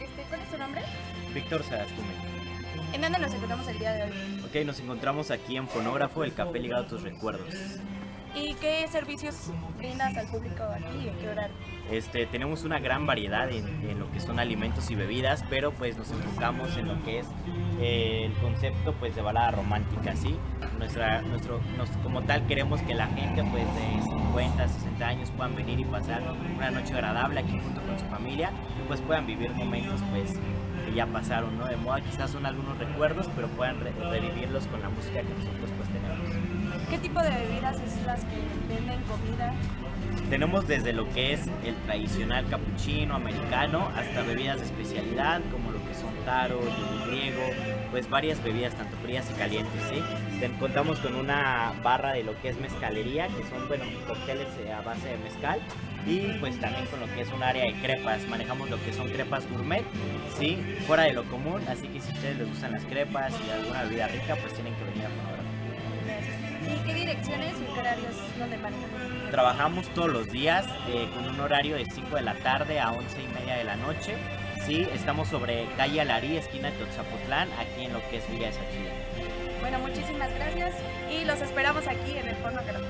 Este, ¿Cuál es tu nombre? Víctor Sagastume. ¿En dónde nos encontramos el día de hoy? Ok, nos encontramos aquí en Fonógrafo, el café ligado a tus recuerdos. ¿Y qué servicios brindas al público aquí en qué horario? Este, tenemos una gran variedad en, lo que son alimentos y bebidas, pero pues nos enfocamos en lo que es eh, el concepto pues de balada romántica, ¿sí? Nuestra, nuestro, nos- como tal queremos que la gente pues de 50, 60 años puedan venir y pasar una noche agradable aquí junto con su familia y pues puedan vivir momentos pues que ya pasaron, ¿no? De moda quizás son algunos recuerdos, pero puedan re- revivirlos con la música que nosotros pues tenemos. ¿Qué tipo de bebidas es las que venden comida? Tenemos desde lo que es el tradicional capuchino americano hasta bebidas de especialidad como lo que son taro, yogur griego, pues varias bebidas tanto frías y calientes, ¿sí? Contamos con una barra de lo que es mezcalería, que son, bueno, cócteles eh, a base de mezcal y pues también con lo que es un área de crepas, manejamos lo que son crepas gourmet, ¿sí? Fuera de lo común, así que si a ustedes les gustan las crepas y alguna bebida rica, pues tienen que venir a Fonógrafo. ¿Y qué direcciones Trabajamos todos los días eh, con un horario de 5 de la tarde a 11 y media de la noche. Sí, estamos sobre calle Alarí, esquina de Totzapotlán, aquí en lo que es Villa de Sachila. Bueno, muchísimas gracias y los esperamos aquí en el Forno Caro.